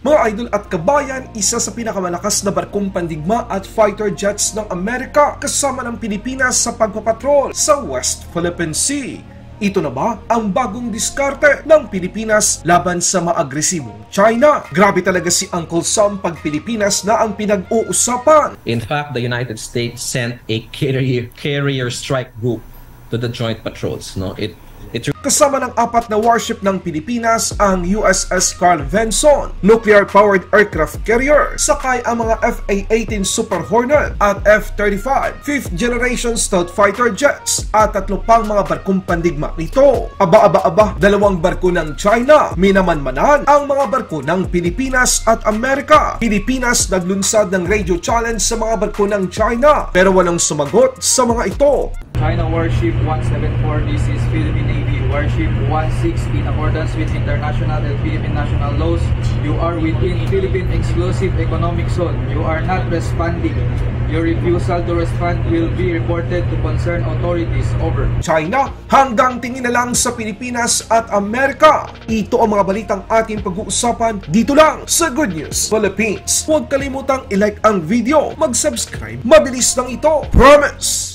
Mga idol at kabayan, isa sa pinakamalakas na barkong pandigma at fighter jets ng Amerika kasama ng Pilipinas sa pagpapatrol sa West Philippine Sea. Ito na ba ang bagong diskarte ng Pilipinas laban sa maagresibong China? Grabe talaga si Uncle Sam pag Pilipinas na ang pinag-uusapan. In fact, the United States sent a carrier, carrier strike group to the joint patrols. No, it it Kasama ng apat na warship ng Pilipinas ang USS Carl Vinson, nuclear-powered aircraft carrier, sakay ang mga FA-18 Super Hornet at F-35, 5th generation stealth fighter jets at tatlo pang mga barkong pandigma nito. Aba-aba-aba, dalawang barko ng China, minamanmanan ang mga barko ng Pilipinas at Amerika. Pilipinas naglunsad ng radio challenge sa mga barko ng China pero walang sumagot sa mga ito. China Warship 174, this is Philippine Warship 16 in accordance with international and Philippine national laws. You are within Philippine Exclusive Economic Zone. You are not responding. Your refusal to respond will be reported to concerned authorities. Over. China hanggang tingin na lang sa Pilipinas at Amerika. Ito ang mga balitang ating pag-uusapan dito lang sa Good News Philippines. Huwag kalimutang i-like ang video, mag-subscribe, mabilis lang ito. Promise!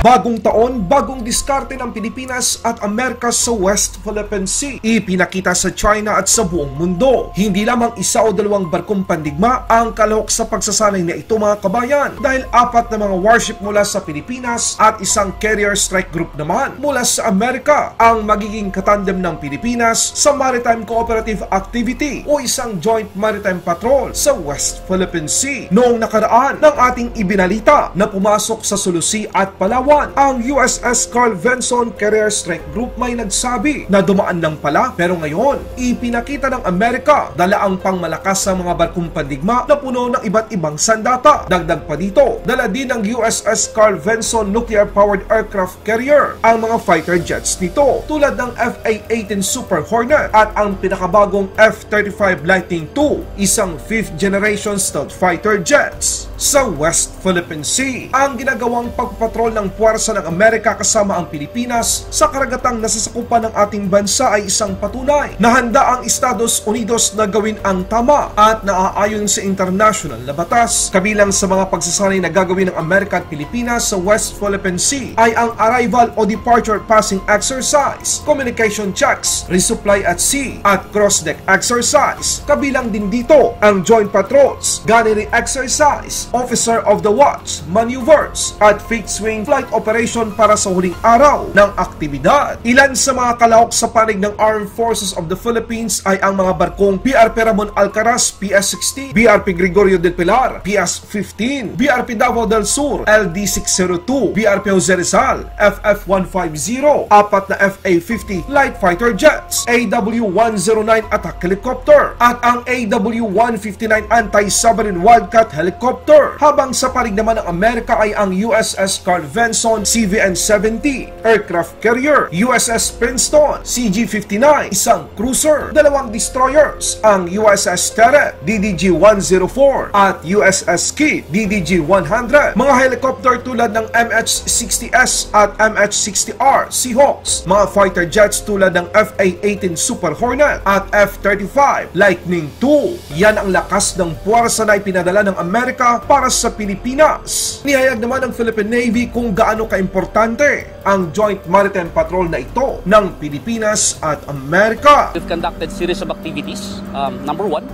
Bagong taon, bagong diskarte ng Pilipinas at Amerika sa West Philippine Sea. Ipinakita sa China at sa buong mundo. Hindi lamang isa o dalawang barkong pandigma ang kalahok sa pagsasanay na ito mga kabayan dahil apat na mga warship mula sa Pilipinas at isang carrier strike group naman mula sa Amerika ang magiging katandem ng Pilipinas sa Maritime Cooperative Activity o isang joint maritime patrol sa West Philippine Sea. Noong nakaraan ng ating ibinalita na pumasok sa Sulusi at Palawan Taiwan, ang USS Carl Vinson Carrier Strike Group may nagsabi na dumaan lang pala pero ngayon ipinakita ng Amerika dala ang pangmalakas sa mga barkong pandigma na puno ng iba't ibang sandata. Dagdag pa dito, dala din ng USS Carl Vinson Nuclear Powered Aircraft Carrier ang mga fighter jets nito tulad ng FA-18 Super Hornet at ang pinakabagong F-35 Lightning II, isang 5th generation stealth fighter jets sa West Philippine Sea. Ang ginagawang pagpatrol ng puwersa ng Amerika kasama ang Pilipinas sa karagatang nasasakupan ng ating bansa ay isang patunay na handa ang Estados Unidos na gawin ang tama at naaayon sa international na batas. Kabilang sa mga pagsasanay na gagawin ng Amerika at Pilipinas sa West Philippine Sea ay ang arrival o departure passing exercise, communication checks, resupply at sea, at cross-deck exercise. Kabilang din dito ang joint patrols, gunnery exercise, officer of the watch, maneuvers, at fixed wing flight operation para sa huling araw ng aktibidad. Ilan sa mga kalahok sa panig ng Armed Forces of the Philippines ay ang mga barkong PRP Ramon Alcaraz PS-16, BRP Gregorio del Pilar PS-15, BRP Davao del Sur LD-602, BRP Jose Rizal FF-150, apat na FA-50 light fighter jets, AW-109 attack helicopter, at ang AW-159 anti-submarine Wildcat helicopter. Habang sa panig naman ng Amerika ay ang USS Carl Vinson CVN-70 aircraft carrier, USS Princeton CG-59 isang cruiser, dalawang destroyers, ang USS Terret DDG-104 at USS Kidd DDG-100, mga helicopter tulad ng MH-60S at MH-60R Seahawks, mga fighter jets tulad ng FA-18 Super Hornet at F-35 Lightning II. Yan ang lakas ng puwersa na ipinadala ng Amerika para sa Pilipinas. Nihayag naman ng Philippine Navy kung gaano kaimportante ang Joint Maritime Patrol na ito ng Pilipinas at Amerika. We've conducted series of activities. Um, number one,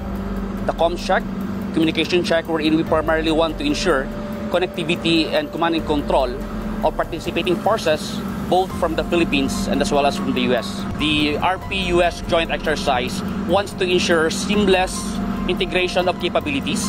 the com check, communication check, wherein we primarily want to ensure connectivity and command and control of participating forces both from the Philippines and as well as from the US. The RP-US joint exercise wants to ensure seamless integration of capabilities,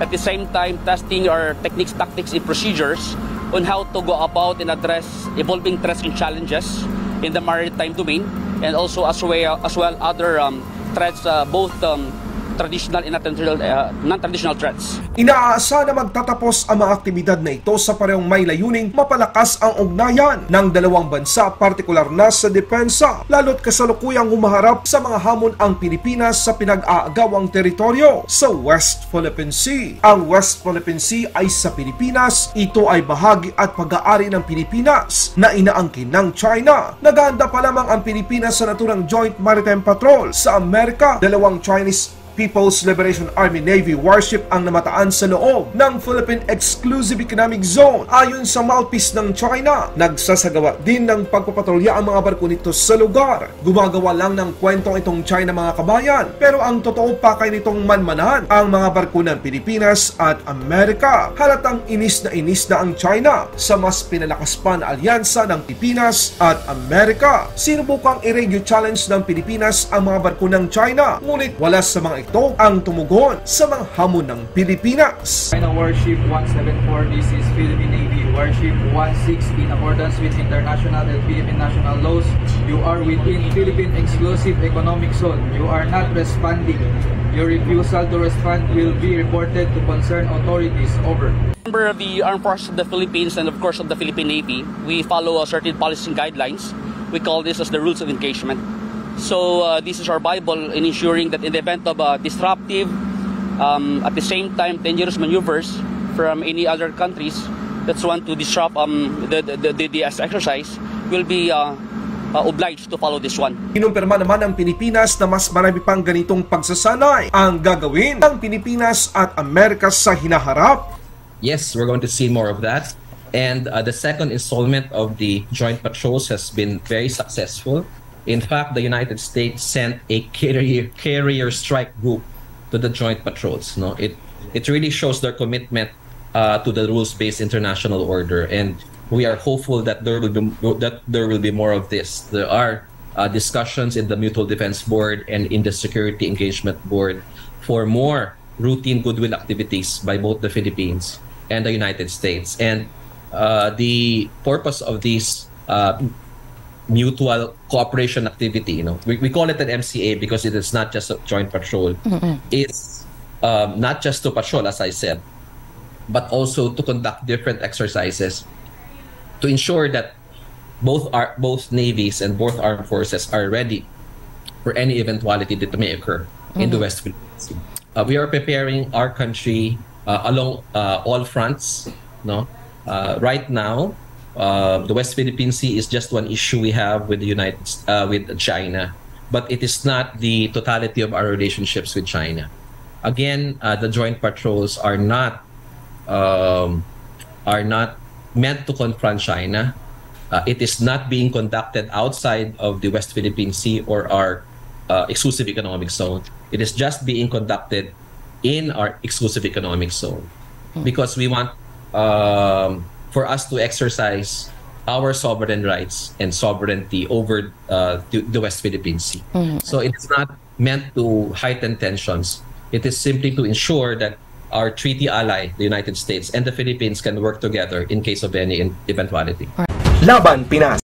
at the same time testing our techniques, tactics, and procedures on how to go about and address evolving threats and challenges in the maritime domain, and also as well as well other um, threats uh, both um, traditional and non-traditional, uh, non-traditional threats. Inaasa na magtatapos ang mga aktibidad na ito sa parehong may layuning mapalakas ang ugnayan ng dalawang bansa, partikular na sa depensa, lalo't kasalukuyang humaharap sa mga hamon ang Pilipinas sa pinag-aagawang teritoryo sa West Philippine Sea. Ang West Philippine Sea ay sa Pilipinas, ito ay bahagi at pag-aari ng Pilipinas na inaangkin ng China. Naganda pa lamang ang Pilipinas sa naturang Joint Maritime Patrol sa Amerika, dalawang Chinese People's Liberation Army Navy warship ang namataan sa loob ng Philippine Exclusive Economic Zone. Ayon sa mouthpiece ng China, nagsasagawa din ng pagpapatrolya ang mga barko nito sa lugar. Gumagawa lang ng kwentong itong China mga kabayan, pero ang totoo pa kay nitong manmanan ang mga barko ng Pilipinas at Amerika. Halatang inis na inis na ang China sa mas pinalakas pa na alyansa ng Pilipinas at Amerika. Sinubukang i-radio challenge ng Pilipinas ang mga barko ng China, ngunit wala sa mga ito ang tumugon sa mga hamon ng Pilipinas. China Warship 174, this is Philippine Navy Warship 16 in accordance with international and Philippine national laws. You are within Philippine Exclusive Economic Zone. You are not responding. Your refusal to respond will be reported to concerned authorities. Over. Member of the Armed Forces of the Philippines and of course of the Philippine Navy, we follow a certain policy guidelines. We call this as the rules of engagement. So uh, this is our Bible in ensuring that in the event of uh, disruptive, um, at the same time dangerous maneuvers from any other countries that want to disrupt um, the, the, the, the exercise, will be uh, uh, obliged to follow this one. Kinumpirma naman ng Pilipinas na mas marami pang ganitong pagsasanay ang gagawin ng Pilipinas at Amerika sa hinaharap. Yes, we're going to see more of that. And uh, the second installment of the joint patrols has been very successful. In fact, the United States sent a carrier, carrier strike group to the joint patrols. No, it it really shows their commitment uh, to the rules-based international order, and we are hopeful that there will be that there will be more of this. There are uh, discussions in the Mutual Defense Board and in the Security Engagement Board for more routine goodwill activities by both the Philippines and the United States, and uh, the purpose of these uh, mutual cooperation activity. You know, we, we call it an MCA because it is not just a joint patrol. It's um, not just to patrol, as I said, but also to conduct different exercises to ensure that both our both navies and both armed forces are ready for any eventuality that may occur in the West Philippine Sea. Uh, we are preparing our country uh, along uh, all fronts. No, uh, right now, uh, the West Philippine Sea is just one issue we have with the United uh, with China, but it is not the totality of our relationships with China. Again, uh, the joint patrols are not um, are not meant to confront China. Uh, it is not being conducted outside of the West Philippine Sea or our uh, exclusive economic zone. It is just being conducted in our exclusive economic zone because we want um, for us to exercise our sovereign rights and sovereignty over uh, the, the West Philippine Sea. So it is not meant to heighten tensions. It is simply to ensure that our treaty ally, the United States and the Philippines, can work together in case of any in- eventuality. Laban Pinas